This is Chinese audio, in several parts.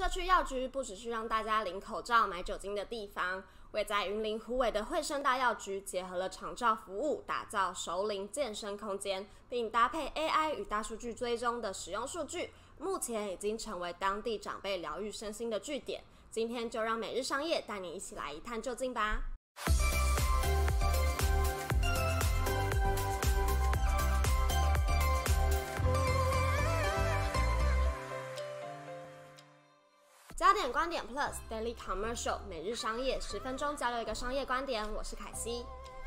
社区药局不只是让大家领口罩、买酒精的地方，位在云林虎尾的惠生大药局，结合了长照服务，打造熟龄健身空间，并搭配 AI 与大数据追踪的使用数据，目前已经成为当地长辈疗愈身心的据点。今天就让每日商业带你一起来一探究竟吧。焦点观点 Plus Daily Commercial 每日商业十分钟交流一个商业观点，我是凯西。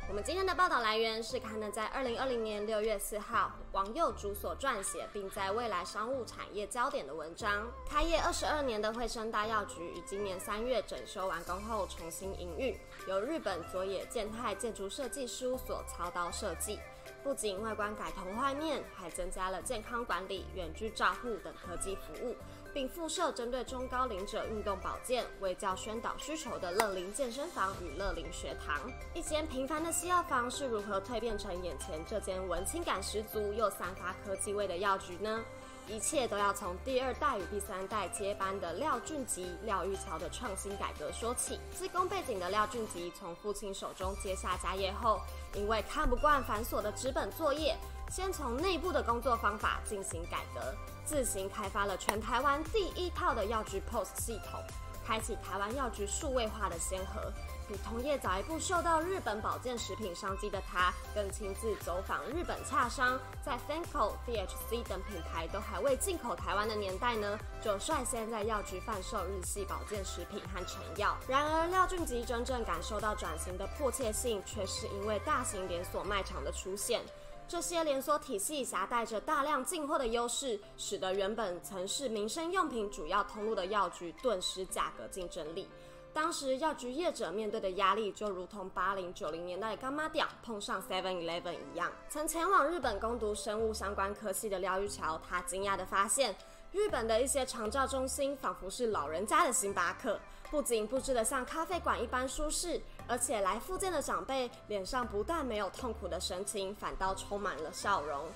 我们今天的报道来源是刊登在二零二零年六月四号王佑竹所撰写，并在未来商务产业焦点的文章。开业二十二年的惠生大药局，于今年三月整修完工后重新营运，由日本佐野健太建筑设计事务所操刀设计。不仅外观改头换面，还增加了健康管理、远距照护等科技服务。并附设针对中高龄者运动保健、为教宣导需求的乐龄健身房与乐龄学堂。一间平凡的西药房是如何蜕变成眼前这间文青感十足又散发科技味的药局呢？一切都要从第二代与第三代接班的廖俊吉、廖玉桥的创新改革说起。自工背景的廖俊吉从父亲手中接下家业后，因为看不惯繁琐的纸本作业。先从内部的工作方法进行改革，自行开发了全台湾第一套的药局 POS 系统，开启台湾药局数位化的先河。比同业早一步受到日本保健食品商机的他，更亲自走访日本洽商，在 Fanco、DHC 等品牌都还未进口台湾的年代呢，就率先在药局贩售日系保健食品和成药。然而，廖俊吉真正感受到转型的迫切性，却是因为大型连锁卖场的出现。这些连锁体系夹带着大量进货的优势，使得原本曾是民生用品主要通路的药局顿失价格竞争力。当时药局业者面对的压力，就如同八零九零年代的干妈店碰上 Seven Eleven 一样。曾前往日本攻读生物相关科系的廖玉桥，他惊讶地发现。日本的一些长照中心仿佛是老人家的星巴克，不仅布置得像咖啡馆一般舒适，而且来复健的长辈脸上不但没有痛苦的神情，反倒充满了笑容。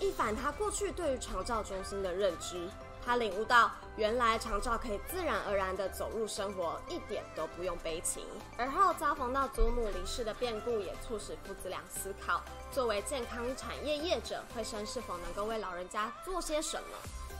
一反他过去对于长照中心的认知，他领悟到原来长照可以自然而然地走入生活，一点都不用悲情。而后遭逢到祖母离世的变故，也促使父子俩思考，作为健康产业业者，惠生是否能够为老人家做些什么。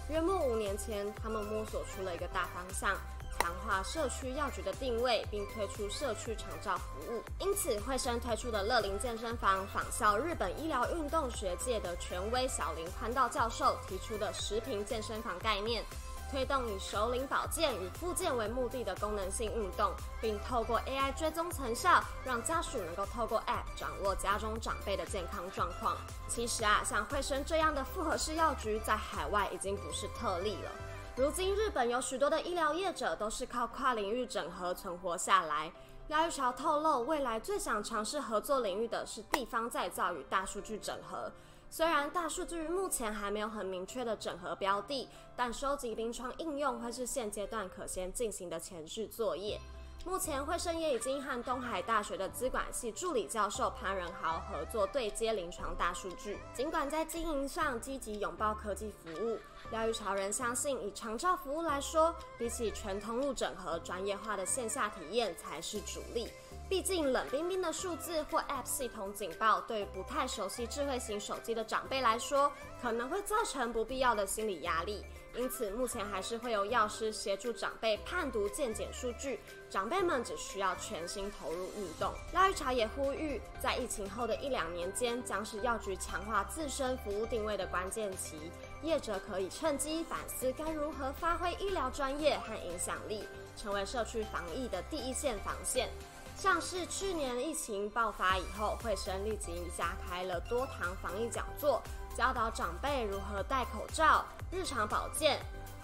约莫五年前，他们摸索出了一个大方向，强化社区药局的定位，并推出社区长照服务。因此，惠生推出的乐龄健身房仿效日本医疗运动学界的权威小林宽道教授提出的十平健身房概念。推动以首领保健与复健为目的的功能性运动，并透过 AI 追踪成效，让家属能够透过 App 掌握家中长辈的健康状况。其实啊，像惠生这样的复合式药局，在海外已经不是特例了。如今，日本有许多的医疗业者都是靠跨领域整合存活下来。廖玉桥透露，未来最想尝试合作领域的是地方再造与大数据整合。虽然大数据目前还没有很明确的整合标的，但收集临床应用会是现阶段可先进行的前置作业。目前惠生也已经和东海大学的资管系助理教授潘仁豪合作对接临床大数据。尽管在经营上积极拥抱科技服务，廖玉潮人相信，以长照服务来说，比起全通路整合，专业化的线下体验才是主力。毕竟冷冰冰的数字或 App 系统警报，对不太熟悉智慧型手机的长辈来说，可能会造成不必要的心理压力。因此，目前还是会有药师协助长辈判读健检数据，长辈们只需要全心投入运动。廖玉潮也呼吁，在疫情后的一两年间，将是药局强化自身服务定位的关键期，业者可以趁机反思该如何发挥医疗专业和影响力，成为社区防疫的第一线防线。像是去年疫情爆发以后，惠生立即加开了多堂防疫讲座。教导长辈如何戴口罩、日常保健，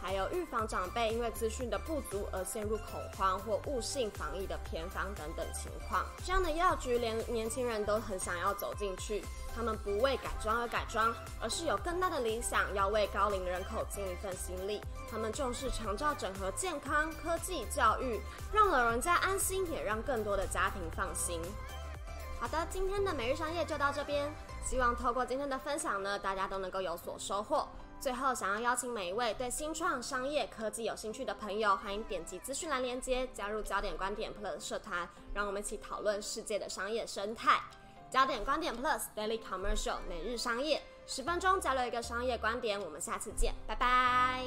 还有预防长辈因为资讯的不足而陷入恐慌或误信防疫的偏方等等情况。这样的药局连年轻人都很想要走进去。他们不为改装而改装，而是有更大的理想，要为高龄人口尽一份心力。他们重视长照整合、健康、科技、教育，让老人家安心，也让更多的家庭放心。好的，今天的每日商业就到这边。希望透过今天的分享呢，大家都能够有所收获。最后，想要邀请每一位对新创、商业、科技有兴趣的朋友，欢迎点击资讯栏链接，加入焦点观点 Plus 社团，让我们一起讨论世界的商业生态。焦点观点 Plus Daily Commercial 每日商业，十分钟交流一个商业观点。我们下次见，拜拜。